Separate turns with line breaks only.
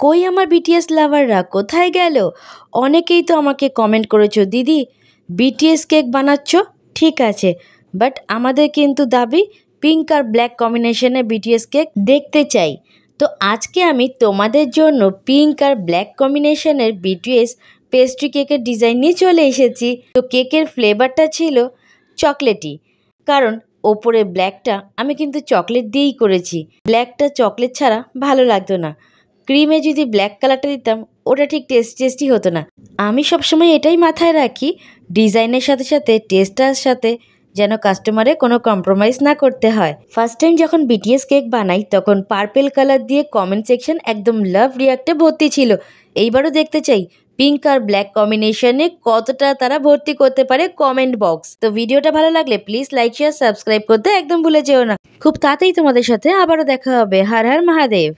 কই আমার বিটিএস লাভাররা কোথায় গেল? অনেকেই তো আমাকে কমেন্ট করেছ, দিদি বিটিএস কেক বানাচ্ছ? ঠিক আছে বাট আমাদের কিন্তু দাবি পিঙ্ক আর ব্ল্যাক কম্বিনেশনে বিটিএস কেক দেখতে চাই। তো আজকে আমি তোমাদের জন্য পিঙ্ক আর ব্ল্যাক কম্বিনেশনের বিটিএস পেস্ট্রি কেকের ডিজাইন নিয়ে চলে এসেছি। তো কেকের ফ্লেভারটা ছিল চকলেটি কারণ ওপরে ব্ল্যাকটা আমি কিন্তু চকলেট দিয়েই করেছি। ব্ল্যাকটা চকলেট ছাড়া ভালো লাগতো না। ক্রিমে যদি ব্ল্যাক কালারটা দিতাম, ওটা ঠিক টেস্ট টেস্টি হতো না। আমি সবসময় এটাই মাথায় রাখি, ডিজাইনের সাথে সাথে টেস্টার সাথে যেন কাস্টমারে কোনো কম্প্রোমাইজ না করতে হয়। ফার্স্ট টাইম যখন বিটিএস কেক বানাই, তখন পার্পেল কালার দিয়ে কমেন্ট সেকশন একদম লাভ রিয়াক্টে ভর্তি ছিল। এইবারও দেখতে চাই পিঙ্ক আর ব্ল্যাক কম্বিনেশনে কতটা তারা ভর্তি করতে পারে কমেন্ট বক্স তো ভিডিওটা ভালো লাগলে প্লিজ লাইক শেয়ার সাবস্ক্রাইব করতে একদম ভুলে যেও না। খুব তাড়াতাড়ি তোমাদের সাথে আবারও দেখা হবে। হর হর মহাদেব।